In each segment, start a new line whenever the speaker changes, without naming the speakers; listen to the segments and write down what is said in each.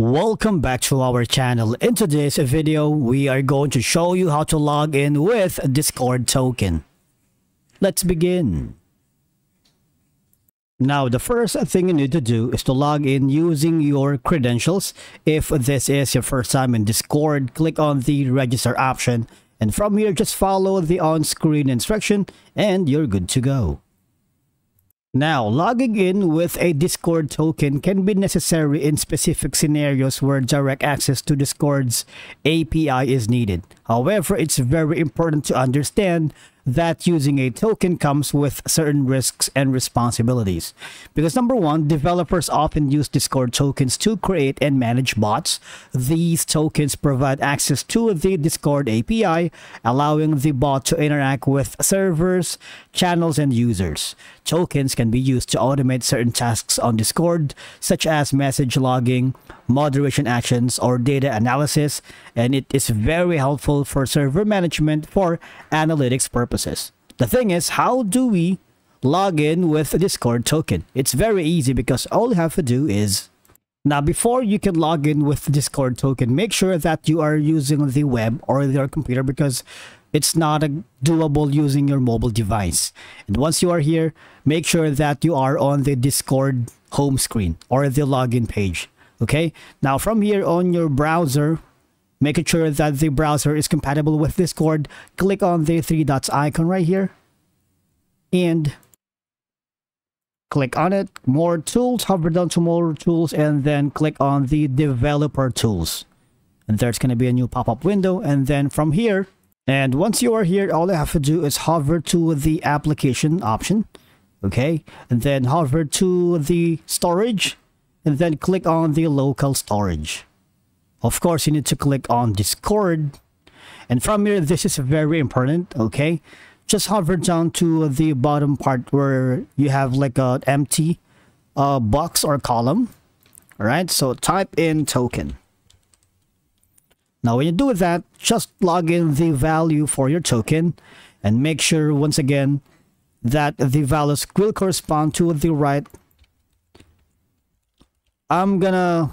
Welcome back to our channel. In today's video, we are going to show you how to log in with a Discord token. Let's begin. Now, the first thing you need to do is to log in using your credentials. If this is your first time in Discord, click on the register option. And from here, just follow the on-screen instruction and you're good to go. Now, logging in with a Discord token can be necessary in specific scenarios where direct access to Discord's API is needed. However, it's very important to understand that using a token comes with certain risks and responsibilities. Because number one, developers often use Discord tokens to create and manage bots. These tokens provide access to the Discord API, allowing the bot to interact with servers, channels, and users. Tokens can be used to automate certain tasks on Discord, such as message logging, moderation actions, or data analysis, and it is very helpful for server management for analytics purposes. The thing is, how do we log in with a Discord token? It's very easy because all you have to do is now, before you can log in with the Discord token, make sure that you are using the web or your computer because it's not doable using your mobile device. And once you are here, make sure that you are on the Discord home screen or the login page. Okay, now from here on your browser, making sure that the browser is compatible with Discord, click on the three dots icon right here. And click on it, more tools, hover down to more tools, and then click on the developer tools. And there's going to be a new pop-up window. And then from here, and once you are here, all you have to do is hover to the application option. Okay, and then hover to the storage and then click on the local storage. Of course, you need to click on Discord. And from here, this is very important, okay? Just hover down to the bottom part where you have like an empty uh, box or column. All right, so type in token. Now, when you do that, just log in the value for your token and make sure, once again, that the values will correspond to the right I'm gonna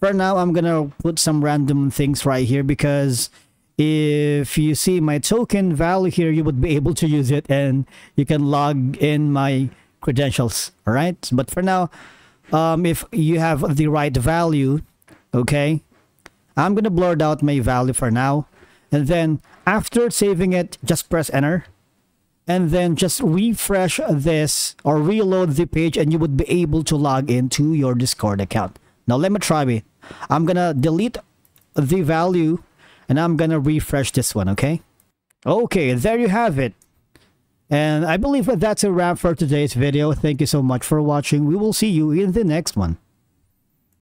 for now I'm gonna put some random things right here because if you see my token value here you would be able to use it and you can log in my credentials all right? But for now um, if you have the right value okay I'm gonna blur out my value for now. And then after saving it just press enter and then just refresh this or reload the page and you would be able to log into your Discord account. Now let me try it. I'm gonna delete the value and I'm gonna refresh this one, okay? Okay, there you have it. And I believe that that's a wrap for today's video. Thank you so much for watching. We will see you in the next one.